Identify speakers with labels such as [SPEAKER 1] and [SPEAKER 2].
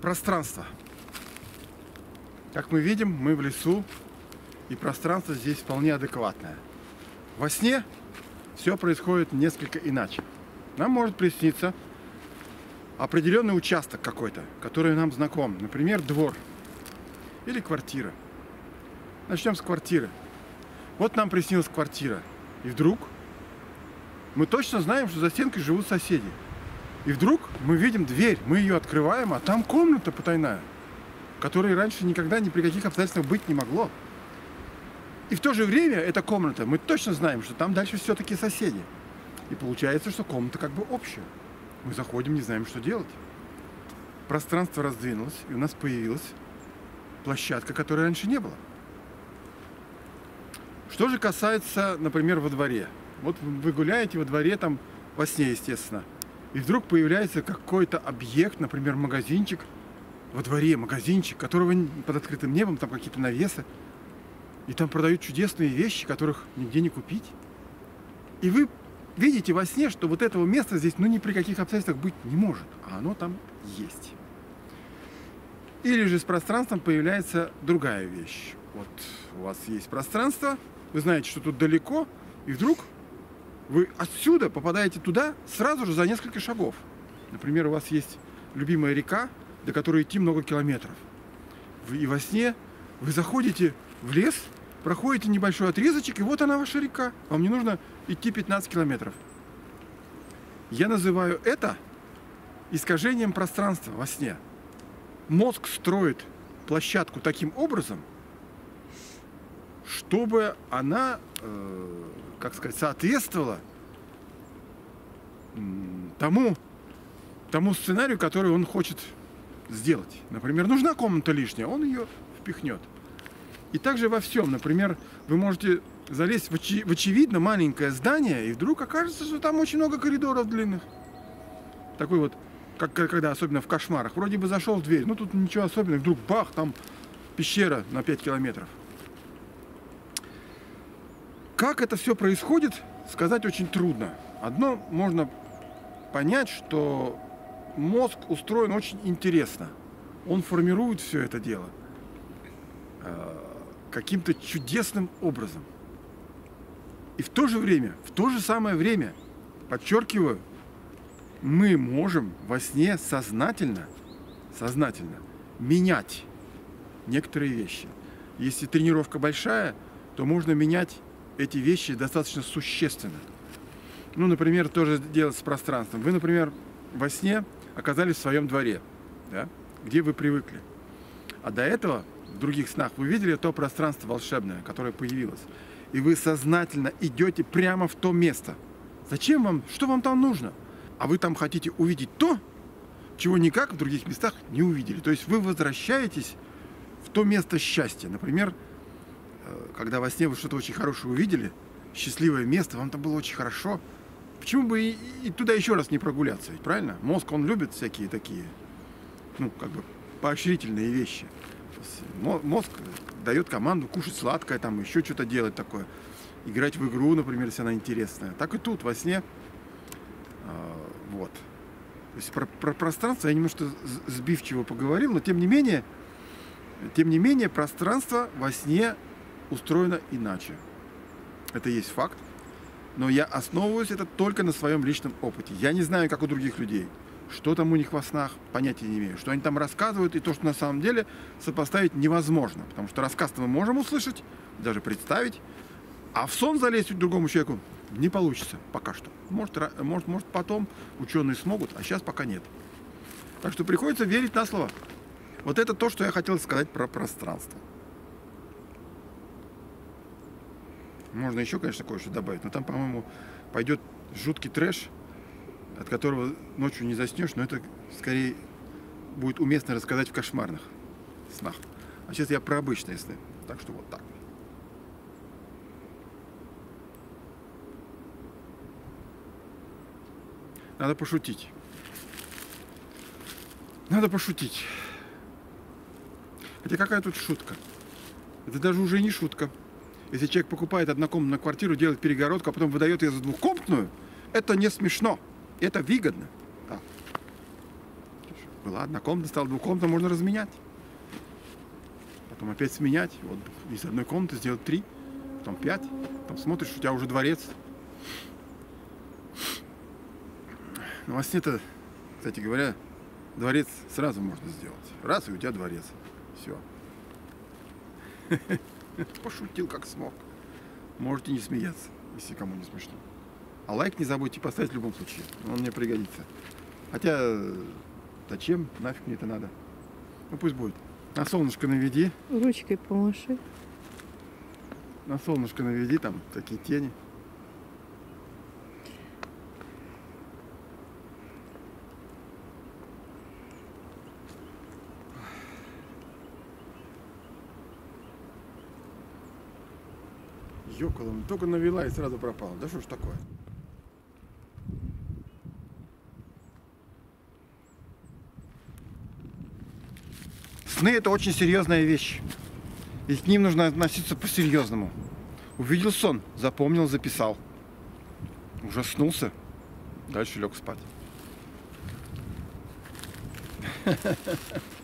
[SPEAKER 1] Пространство. Как мы видим, мы в лесу, и пространство здесь вполне адекватное. Во сне все происходит несколько иначе. Нам может присниться определенный участок какой-то, который нам знаком. Например, двор или квартира. Начнем с квартиры. Вот нам приснилась квартира. И вдруг мы точно знаем, что за стенкой живут соседи. И вдруг мы видим дверь, мы ее открываем, а там комната потайная, которой раньше никогда ни при каких обстоятельствах быть не могло. И в то же время эта комната, мы точно знаем, что там дальше все-таки соседи. И получается, что комната как бы общая. Мы заходим, не знаем, что делать. Пространство раздвинулось, и у нас появилась площадка, которой раньше не было. Что же касается, например, во дворе. Вот вы гуляете во дворе, там во сне, естественно, и вдруг появляется какой-то объект, например, магазинчик, во дворе магазинчик, которого под открытым небом, там какие-то навесы, и там продают чудесные вещи, которых нигде не купить. И вы видите во сне, что вот этого места здесь ну ни при каких обстоятельствах быть не может, а оно там есть. Или же с пространством появляется другая вещь. Вот у вас есть пространство, вы знаете, что тут далеко, и вдруг вы отсюда попадаете туда сразу же за несколько шагов. Например, у вас есть любимая река, до которой идти много километров. И во сне вы заходите в лес, проходите небольшой отрезочек, и вот она ваша река. Вам не нужно идти 15 километров. Я называю это искажением пространства во сне. Мозг строит площадку таким образом, чтобы она, э, как сказать, соответствовала тому, тому сценарию, который он хочет сделать. Например, нужна комната лишняя, он ее впихнет. И также во всем. Например, вы можете залезть в, очи- в очевидно маленькое здание, и вдруг окажется, что там очень много коридоров длинных. Такой вот, как когда особенно в кошмарах. Вроде бы зашел в дверь, ну тут ничего особенного, вдруг бах, там пещера на 5 километров. Как это все происходит, сказать очень трудно. Одно можно понять, что мозг устроен очень интересно. Он формирует все это дело э, каким-то чудесным образом. И в то же время, в то же самое время, подчеркиваю, мы можем во сне сознательно, сознательно менять некоторые вещи. Если тренировка большая, то можно менять эти вещи достаточно существенно. Ну, например, тоже делать с пространством. Вы, например, во сне оказались в своем дворе, да, где вы привыкли. А до этого в других снах вы видели то пространство волшебное, которое появилось. И вы сознательно идете прямо в то место. Зачем вам? Что вам там нужно? А вы там хотите увидеть то, чего никак в других местах не увидели. То есть вы возвращаетесь в то место счастья. Например, когда во сне вы что-то очень хорошее увидели, счастливое место, вам там было очень хорошо, почему бы и, и туда еще раз не прогуляться, ведь правильно? Мозг, он любит всякие такие, ну, как бы поощрительные вещи. Мозг дает команду кушать сладкое, там еще что-то делать такое. Играть в игру, например, если она интересная. Так и тут, во сне. А, вот. То есть про, про пространство я немножко сбивчиво поговорил, но тем не менее, тем не менее, пространство во сне устроено иначе. Это есть факт. Но я основываюсь это только на своем личном опыте. Я не знаю, как у других людей. Что там у них во снах, понятия не имею. Что они там рассказывают, и то, что на самом деле сопоставить невозможно. Потому что рассказ мы можем услышать, даже представить. А в сон залезть другому человеку не получится пока что. Может, может, может потом ученые смогут, а сейчас пока нет. Так что приходится верить на слово. Вот это то, что я хотел сказать про пространство. Можно еще, конечно, кое-что добавить, но там, по-моему, пойдет жуткий трэш, от которого ночью не заснешь, но это скорее будет уместно рассказать в кошмарных снах. А сейчас я про обычные сны. Так что вот так. Надо пошутить. Надо пошутить. Хотя какая тут шутка? Это даже уже не шутка. Если человек покупает однокомнатную квартиру, делает перегородку, а потом выдает ее за двухкомнатную, это не смешно. Это выгодно. Так. Была одна комната, стала двухкомната, можно разменять. Потом опять сменять. Вот из одной комнаты сделать три, потом пять. Потом смотришь, у тебя уже дворец. Но во сне-то, кстати говоря, дворец сразу можно сделать. Раз, и у тебя дворец. Все. Пошутил как смог. Можете не смеяться, если кому не смешно. А лайк не забудьте поставить в любом случае. Он мне пригодится. Хотя, зачем? Нафиг мне это надо? Ну пусть будет. На солнышко наведи.
[SPEAKER 2] Ручкой помаши.
[SPEAKER 1] На солнышко наведи, там такие тени. Ёкало, только навела и сразу пропала. Да что ж такое? Сны это очень серьезная вещь. И к ним нужно относиться по-серьезному. Увидел сон, запомнил, записал. Ужаснулся. Дальше лег спать.